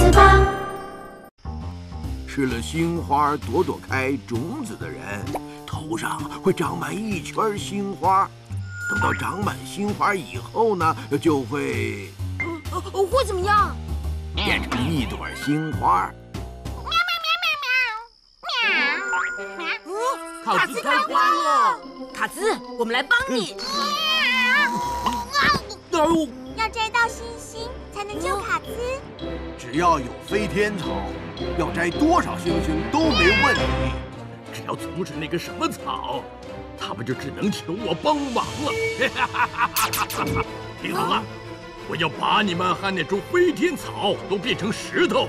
子吧。吃了星花朵朵开种子的人，头上会长满一圈星花。等到长满星花以后呢，就会呃会怎么样？变成一朵星花。喵喵喵喵喵喵卡兹开花了！卡兹，我们来帮你。喵要摘到星星才能救卡兹。只要有飞天草，要摘多少星星都没问题。只要阻止那个什么草，他们就只能求我帮忙了。听好了，我要把你们和那株飞天草都变成石头。